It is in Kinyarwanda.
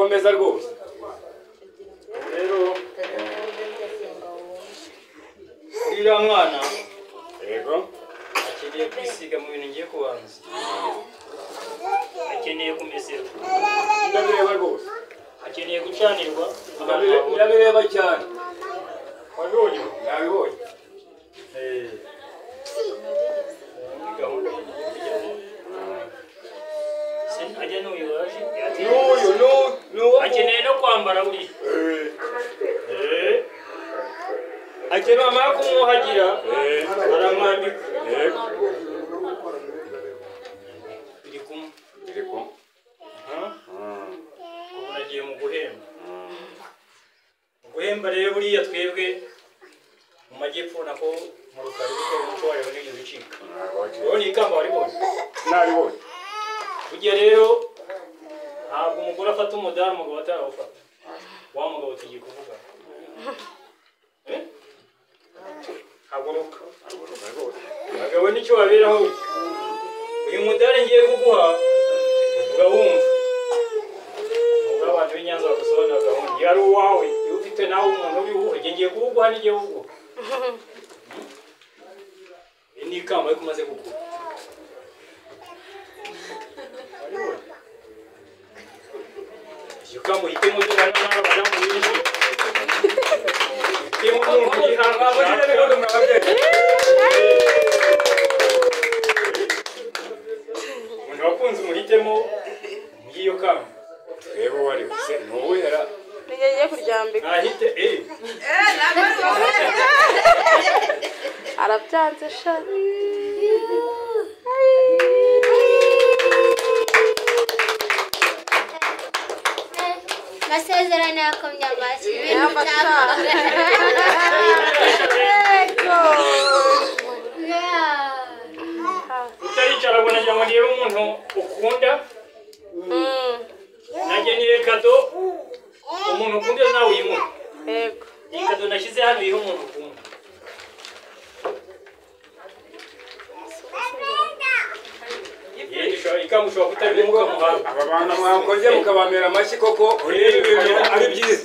komeza rwose rero uriya mwana yego akeneye kwisiga mu bintu ngiye kubanza akeneye kumesera ndabireba rwose akeneye gucanirwa Ndabi- ndabireba cyane wabibonye nabibonye Eh. N'uyu n'uyu akeneye no kwambara buriya Eh, akeneye amara kumwuhagira eh, aramwambika biri kumwe biri kumwe. Mm, ubu nagiye mu guhemba mm. mu guhemba rero buriya twebwe mu majyepfo nako mu rukari kuko umuco wayo nigeze ucika wowe ni ikamba waribonye nabibonye burya rero ntabwo umugore afata umudari umugabo atarawufata wa mugabo tugiye kuvuga. Eh? haguruka. Abagabo ni cyo waberaho uyu mudari ngiye kuguha. Urawumva ubwo abantu b'i Nyanza bagusobanura gahunda. Iyo ari uwawe. Iyo ufite nawe umuntu uri uwuhe ngiye kuwuguha n'igihe uwuguha ni ikamba ariko umaze kuguha. 床も池もとなりながら我もいるし池もの藤原が我々のことも並べて나쁜지 우리 때뭐 미역감 대보아리 글쎄 노예라 아히때 에이 아랍자 앉으셔 byaba Yego. utaricara ngo najya ngo ndebe umuntu ukunda? Mm, nageneye kado umuntu ukunda nawe uyimuha yego iyi kado nashyize hano iriho umuntu ukunda Yenda ushobora- ikamba ushobora kutabimuka muhanga aba bantu mwakongera mukabamera amashyi koko? Urebe ibintu ari byiza.